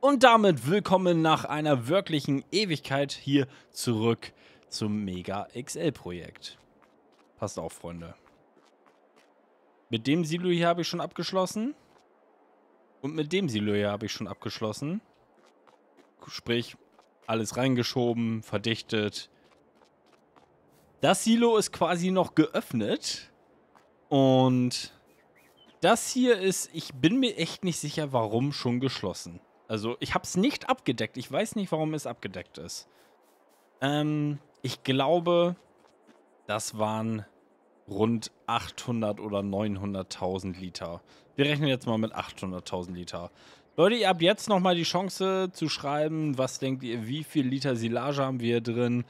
Und damit willkommen nach einer wirklichen Ewigkeit hier zurück zum Mega XL Projekt. Passt auf, Freunde. Mit dem Silo hier habe ich schon abgeschlossen. Und mit dem Silo hier habe ich schon abgeschlossen. Sprich, alles reingeschoben, verdichtet. Das Silo ist quasi noch geöffnet. Und das hier ist, ich bin mir echt nicht sicher, warum schon geschlossen. Also ich habe es nicht abgedeckt. Ich weiß nicht, warum es abgedeckt ist. Ähm, ich glaube, das waren rund 800 oder 900.000 Liter. Wir rechnen jetzt mal mit 800.000 Liter. Leute, ihr habt jetzt nochmal die Chance zu schreiben, was denkt ihr, wie viel Liter Silage haben wir drin?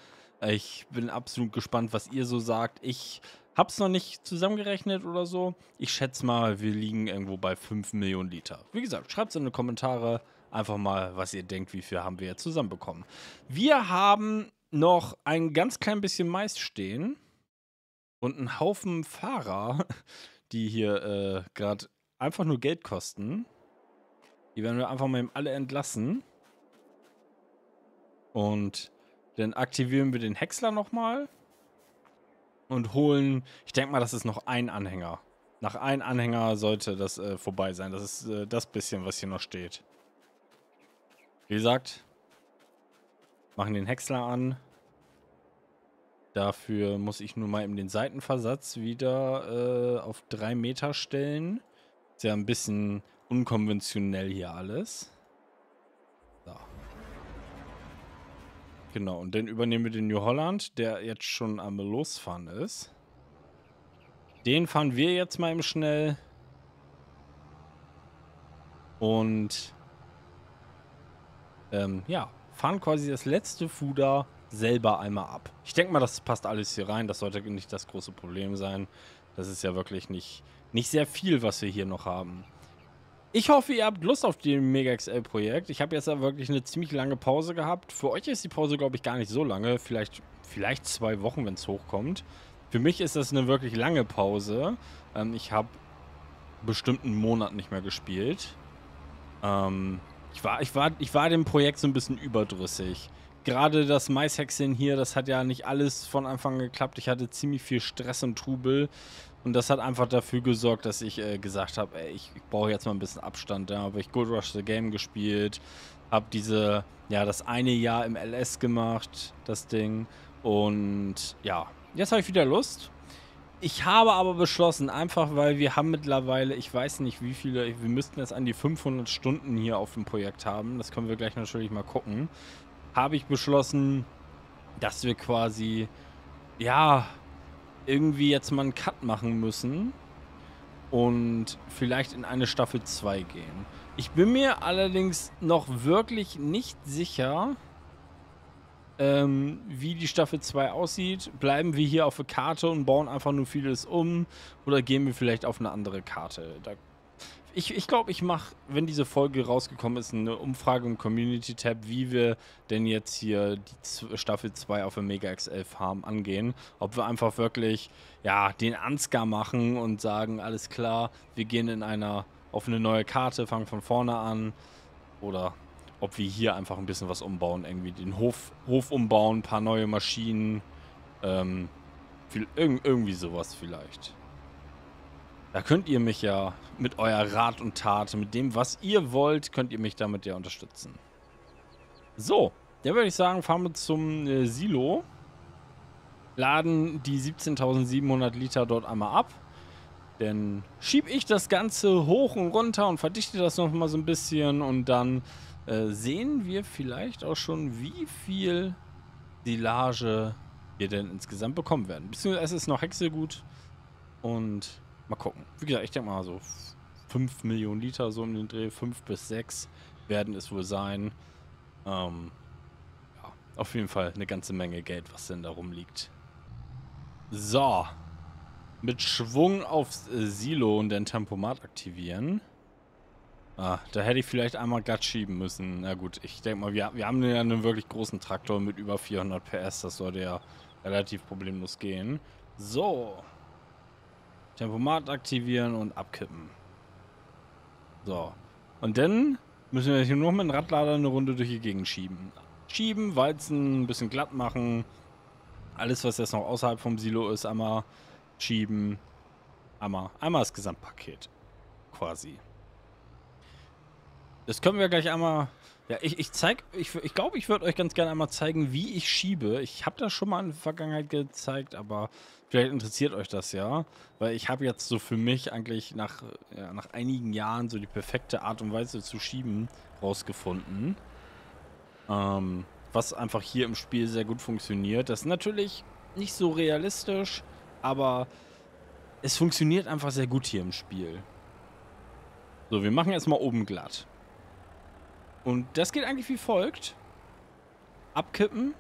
Ich bin absolut gespannt, was ihr so sagt. Ich habe es noch nicht zusammengerechnet oder so. Ich schätze mal, wir liegen irgendwo bei 5 Millionen Liter. Wie gesagt, schreibt es in die Kommentare einfach mal, was ihr denkt, wie viel haben wir jetzt zusammenbekommen. Wir haben noch ein ganz klein bisschen Mais stehen und einen Haufen Fahrer, die hier äh, gerade einfach nur Geld kosten. Die werden wir einfach mal alle entlassen. Und dann aktivieren wir den Häcksler nochmal. Und holen, ich denke mal, das ist noch ein Anhänger. Nach einem Anhänger sollte das äh, vorbei sein. Das ist äh, das bisschen, was hier noch steht. Wie gesagt, machen den Häcksler an. Dafür muss ich nur mal eben den Seitenversatz wieder äh, auf drei Meter stellen. Ist ja ein bisschen unkonventionell hier alles. So. Genau, und dann übernehmen wir den New Holland, der jetzt schon am Losfahren ist. Den fahren wir jetzt mal eben schnell. Und ähm, ja, fahren quasi das letzte Fuder selber einmal ab. Ich denke mal, das passt alles hier rein. Das sollte nicht das große Problem sein. Das ist ja wirklich nicht, nicht sehr viel, was wir hier noch haben. Ich hoffe, ihr habt Lust auf dem Mega XL-Projekt. Ich habe jetzt ja wirklich eine ziemlich lange Pause gehabt. Für euch ist die Pause, glaube ich, gar nicht so lange. Vielleicht, vielleicht zwei Wochen, wenn es hochkommt. Für mich ist das eine wirklich lange Pause. Ähm, ich habe bestimmt einen Monat nicht mehr gespielt. Ähm, ich war, ich, war, ich war dem Projekt so ein bisschen überdrüssig. Gerade das Maishäckchen hier, das hat ja nicht alles von Anfang geklappt. Ich hatte ziemlich viel Stress und Trubel. Und das hat einfach dafür gesorgt, dass ich äh, gesagt habe, ich, ich brauche jetzt mal ein bisschen Abstand. Da ja. habe ich Gold Rush the Game gespielt, habe diese, ja, das eine Jahr im LS gemacht, das Ding. Und ja, jetzt habe ich wieder Lust. Ich habe aber beschlossen, einfach weil wir haben mittlerweile, ich weiß nicht wie viele, wir müssten jetzt an die 500 Stunden hier auf dem Projekt haben. Das können wir gleich natürlich mal gucken. Habe ich beschlossen, dass wir quasi, ja, irgendwie jetzt mal einen Cut machen müssen und vielleicht in eine Staffel 2 gehen. Ich bin mir allerdings noch wirklich nicht sicher, ähm, wie die Staffel 2 aussieht. Bleiben wir hier auf der Karte und bauen einfach nur vieles um oder gehen wir vielleicht auf eine andere Karte? Da ich, ich glaube, ich mache, wenn diese Folge rausgekommen ist, eine Umfrage im Community-Tab, wie wir denn jetzt hier die Staffel 2 auf der Mega XL Farm angehen. Ob wir einfach wirklich, ja, den Ansgar machen und sagen, alles klar, wir gehen in einer, auf eine neue Karte, fangen von vorne an. Oder ob wir hier einfach ein bisschen was umbauen, irgendwie den Hof, Hof umbauen, ein paar neue Maschinen. Ähm, viel, irg irgendwie sowas vielleicht. Da könnt ihr mich ja mit euer Rat und Tat, mit dem, was ihr wollt, könnt ihr mich damit ja unterstützen. So, dann würde ich sagen, fahren wir zum äh, Silo. Laden die 17.700 Liter dort einmal ab. Dann schiebe ich das Ganze hoch und runter und verdichte das nochmal so ein bisschen. Und dann äh, sehen wir vielleicht auch schon, wie viel Silage wir denn insgesamt bekommen werden. Beziehungsweise es ist noch Hexegut. Und Mal gucken. Wie gesagt, ich denke mal so 5 Millionen Liter so um den Dreh, 5 bis 6 werden es wohl sein. Ähm, ja, auf jeden Fall eine ganze Menge Geld, was denn da rumliegt. So. Mit Schwung aufs Silo und den Tempomat aktivieren. Ah, da hätte ich vielleicht einmal glatt schieben müssen. Na gut, ich denke mal, wir, wir haben ja einen wirklich großen Traktor mit über 400 PS. Das sollte ja relativ problemlos gehen. So. Tempomat aktivieren und abkippen. So. Und dann Müssen wir hier nur mit dem Radlader eine Runde durch die Gegend schieben. Schieben, walzen, ein bisschen glatt machen. Alles, was jetzt noch außerhalb vom Silo ist, einmal schieben. Einmal, einmal das Gesamtpaket. Quasi. Das können wir gleich einmal. Ja, ich, ich zeig, ich, ich glaube, ich würde euch ganz gerne einmal zeigen, wie ich schiebe. Ich habe das schon mal in der Vergangenheit gezeigt, aber vielleicht interessiert euch das ja. Weil ich habe jetzt so für mich eigentlich nach, ja, nach einigen Jahren so die perfekte Art und Weise zu schieben rausgefunden. Ähm, was einfach hier im Spiel sehr gut funktioniert. Das ist natürlich nicht so realistisch, aber es funktioniert einfach sehr gut hier im Spiel. So, wir machen erstmal oben glatt. Und das geht eigentlich wie folgt. Abkippen.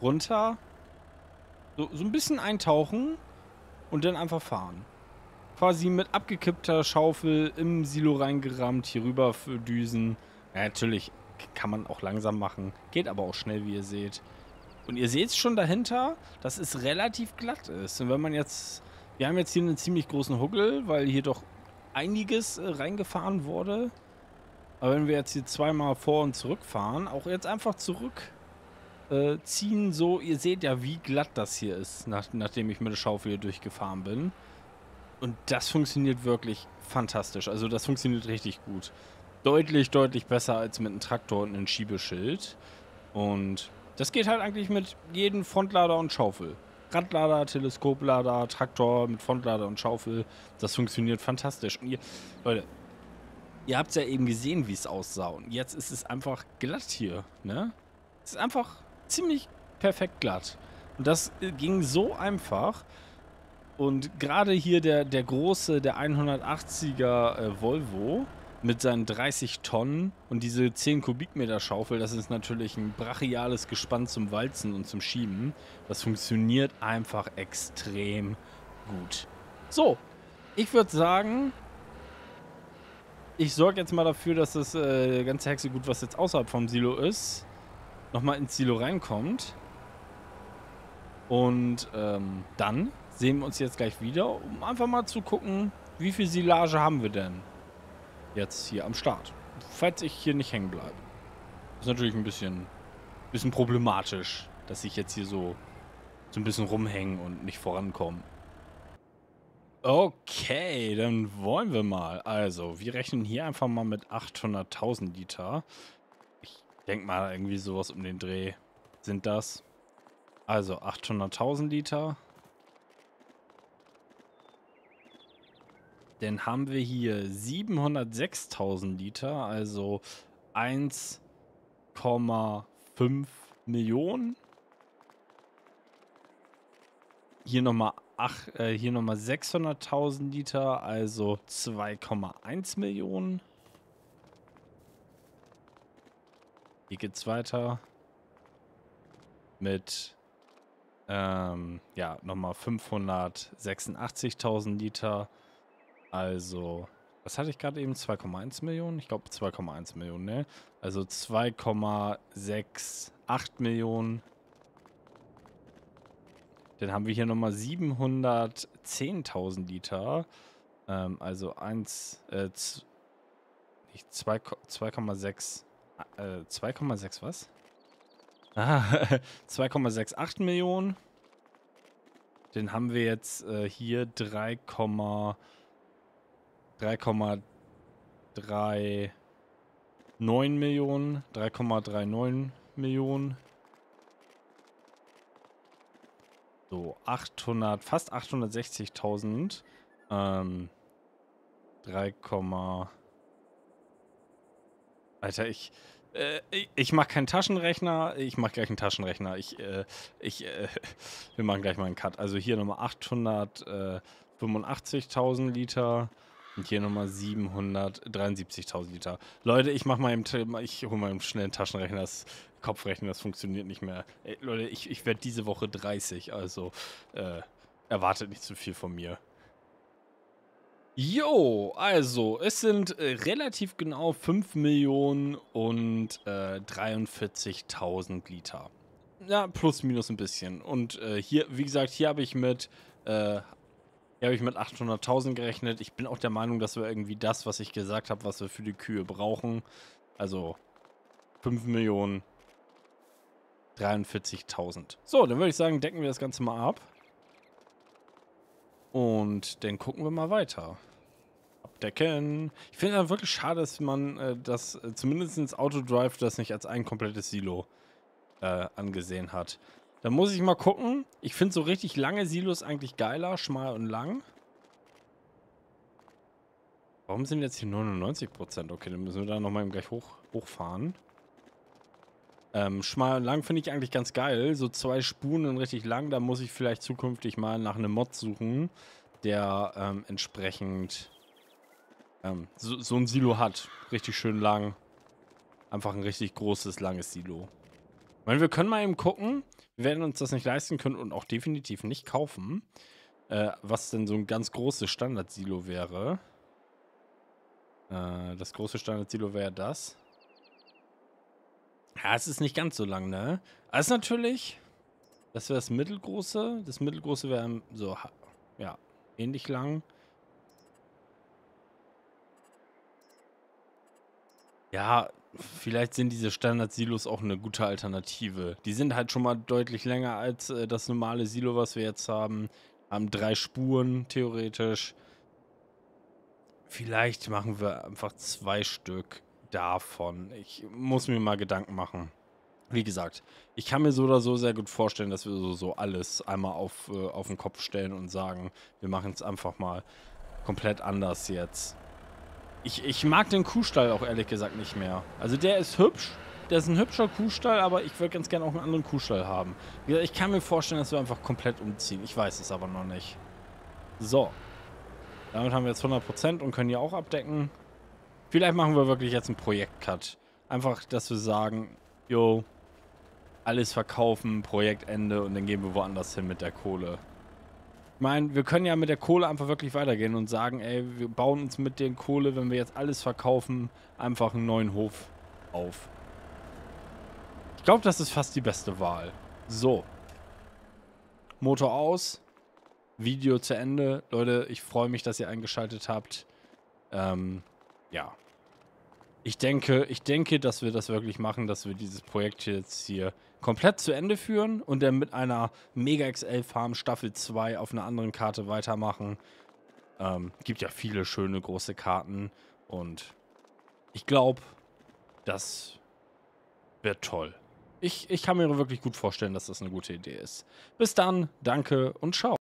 Runter. So, so ein bisschen eintauchen. Und dann einfach fahren. Quasi mit abgekippter Schaufel im Silo reingerammt, hier rüber für Düsen. Ja, natürlich kann man auch langsam machen. Geht aber auch schnell, wie ihr seht. Und ihr seht es schon dahinter, dass es relativ glatt ist. Und wenn man jetzt... Wir haben jetzt hier einen ziemlich großen Huckel, weil hier doch einiges äh, reingefahren wurde. Aber wenn wir jetzt hier zweimal vor und zurück fahren, auch jetzt einfach zurück äh, ziehen, so, ihr seht ja, wie glatt das hier ist, nach, nachdem ich mit der Schaufel hier durchgefahren bin. Und das funktioniert wirklich fantastisch. Also das funktioniert richtig gut. Deutlich, deutlich besser als mit einem Traktor und einem Schiebeschild. Und das geht halt eigentlich mit jedem Frontlader und Schaufel. Radlader, Teleskoplader, Traktor mit Frontlader und Schaufel. Das funktioniert fantastisch. Und ihr, Leute, ihr habt ja eben gesehen, wie es aussah. Und jetzt ist es einfach glatt hier, ne? Es ist einfach ziemlich perfekt glatt. Und das äh, ging so einfach. Und gerade hier der, der große, der 180er äh, Volvo mit seinen 30 Tonnen und diese 10 Kubikmeter Schaufel, das ist natürlich ein brachiales Gespann zum Walzen und zum Schieben. Das funktioniert einfach extrem gut. So, ich würde sagen, ich sorge jetzt mal dafür, dass das äh, ganze Hexegut, was jetzt außerhalb vom Silo ist, nochmal ins Silo reinkommt. Und ähm, dann sehen wir uns jetzt gleich wieder, um einfach mal zu gucken, wie viel Silage haben wir denn jetzt hier am Start. Falls ich hier nicht hängen bleibe. Ist natürlich ein bisschen, bisschen problematisch, dass ich jetzt hier so, so ein bisschen rumhänge und nicht vorankomme. Okay, dann wollen wir mal. Also, wir rechnen hier einfach mal mit 800.000 Liter. Ich denke mal, irgendwie sowas um den Dreh sind das. Also, 800.000 Liter. Dann haben wir hier 706.000 Liter, also 1,5 Millionen. Hier nochmal äh, hier nochmal 600.000 Liter, also 2,1 Millionen. Hier geht's weiter mit ähm, ja, nochmal 586.000 Liter. Also, was hatte ich gerade eben? 2,1 Millionen? Ich glaube 2,1 Millionen, ne? Also 2,68 Millionen dann haben wir hier nochmal 710.000 Liter. Ähm, also 1, äh, 2,6, äh, 2,6 was? Ah, 2,68 Millionen. Den haben wir jetzt äh, hier 3,3,39 Millionen. 3,39 Millionen. So, 800, fast 860.000. Ähm, 3, Alter, ich, äh, ich, ich mache keinen Taschenrechner. Ich mache gleich einen Taschenrechner. Ich, äh, ich, äh, wir machen gleich mal einen Cut. Also hier nochmal 885.000 Liter. Und hier nochmal 773.000 Liter. Leute, ich mache mal im, ich hole mal im schnellen Taschenrechner. Das Kopfrechnen, das funktioniert nicht mehr. Ey, Leute, ich, ich werde diese Woche 30, also äh, erwartet nicht zu viel von mir. Jo, also, es sind äh, relativ genau 5 Millionen und äh, 43.000 Liter. Ja, plus minus ein bisschen. Und äh, hier, wie gesagt, hier habe ich mit äh, Hier habe ich mit 800.000 gerechnet. Ich bin auch der Meinung, dass wir irgendwie das, was ich gesagt habe, was wir für die Kühe brauchen, also 5 Millionen 43.000. So, dann würde ich sagen, decken wir das Ganze mal ab. Und dann gucken wir mal weiter. Abdecken. Ich finde es wirklich schade, dass man äh, das, äh, zumindest ins Autodrive, das nicht als ein komplettes Silo äh, angesehen hat. Da muss ich mal gucken. Ich finde so richtig lange Silos eigentlich geiler, schmal und lang. Warum sind jetzt hier 99%? Okay, dann müssen wir da nochmal gleich hoch, hochfahren. Ähm, schmal und lang finde ich eigentlich ganz geil. So zwei Spuren und richtig lang. Da muss ich vielleicht zukünftig mal nach einem Mod suchen, der ähm, entsprechend ähm, so, so, ein Silo hat. Richtig schön lang. Einfach ein richtig großes, langes Silo. Ich meine, wir können mal eben gucken. Wir werden uns das nicht leisten können und auch definitiv nicht kaufen. Äh, was denn so ein ganz großes Standard-Silo wäre. Äh, das große Standard-Silo wäre das. Ja, es ist nicht ganz so lang, ne? Ist natürlich, das wäre das mittelgroße. Das mittelgroße wäre so, ja, ähnlich lang. Ja, vielleicht sind diese Standard-Silos auch eine gute Alternative. Die sind halt schon mal deutlich länger als äh, das normale Silo, was wir jetzt haben. Haben drei Spuren, theoretisch. Vielleicht machen wir einfach zwei Stück davon. Ich muss mir mal Gedanken machen. Wie gesagt, ich kann mir so oder so sehr gut vorstellen, dass wir so, so alles einmal auf, äh, auf den Kopf stellen und sagen, wir machen es einfach mal komplett anders jetzt. Ich, ich mag den Kuhstall auch ehrlich gesagt nicht mehr. Also der ist hübsch, der ist ein hübscher Kuhstall, aber ich würde ganz gerne auch einen anderen Kuhstall haben. Wie gesagt, ich kann mir vorstellen, dass wir einfach komplett umziehen. Ich weiß es aber noch nicht. So. Damit haben wir jetzt 100% und können hier auch abdecken. Vielleicht machen wir wirklich jetzt einen Projektcut. Einfach, dass wir sagen, yo, alles verkaufen, Projektende und dann gehen wir woanders hin mit der Kohle. Ich meine, wir können ja mit der Kohle einfach wirklich weitergehen und sagen, ey, wir bauen uns mit der Kohle, wenn wir jetzt alles verkaufen, einfach einen neuen Hof auf. Ich glaube, das ist fast die beste Wahl. So. Motor aus. Video zu Ende. Leute, ich freue mich, dass ihr eingeschaltet habt. Ähm, ja. Ich denke, ich denke, dass wir das wirklich machen, dass wir dieses Projekt jetzt hier komplett zu Ende führen und dann mit einer Mega XL Farm Staffel 2 auf einer anderen Karte weitermachen. Ähm, gibt ja viele schöne große Karten und ich glaube, das wird toll. Ich, ich kann mir wirklich gut vorstellen, dass das eine gute Idee ist. Bis dann, danke und ciao.